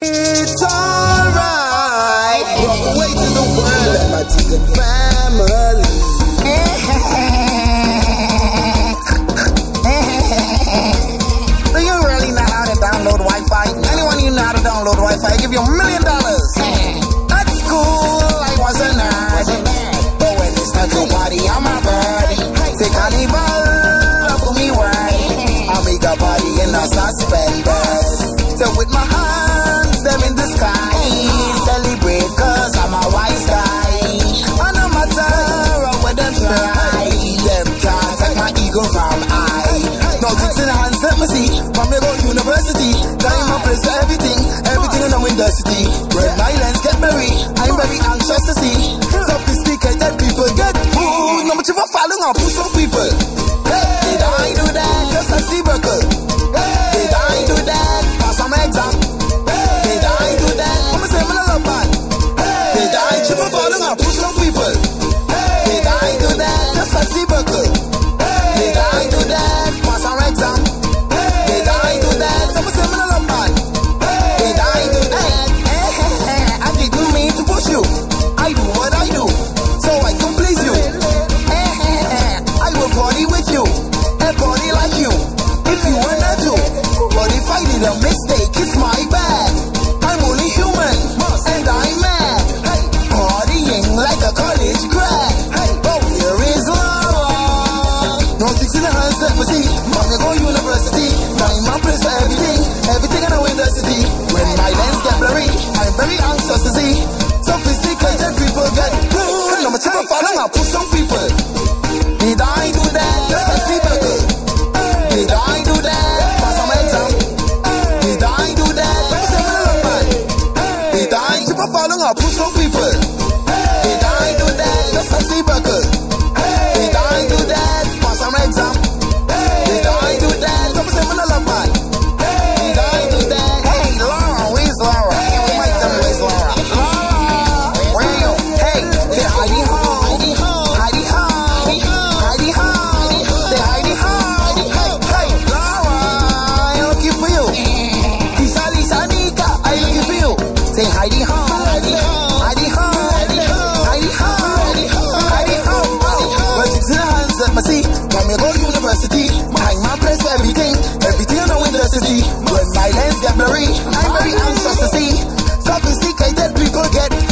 It's alright. Walk away to the world and my Tegan family. Do you really know how to download Wi-Fi? Anyone you know how to download Wi-Fi, I give you a million dollars. At school, I was a nerd. But when it's time to party, I'm a bird. Say carnival, for me word. I make a party in the suspenders. So with my see. Go university, time my place for everything, everything in the university. When my lens get blurry, I'm very anxious to see. Sophisticated people get food. No much of a following on push on people. Hey, did I do that? Just like Steve Urkel. Hey, did I do that? Pass some exam. Hey, did I do that? I'm a similar band. Hey, did I chip a following on push on people? Hey, did I do that? Just Steve Urkel. Did I a mistake, it's my bad. I'm only human, and I'm mad. Partying like a college grad. Oh, is love? No tricks in the hands, see. Go university. My for everything. Everything in the university. When my lens get blurry, I'm very anxious to see. Sophisticated people get good. No matter how I push some people. Did I do Following up, push some people. Did I do that? Yes, I see better. every answer to see. Something secret that we go get.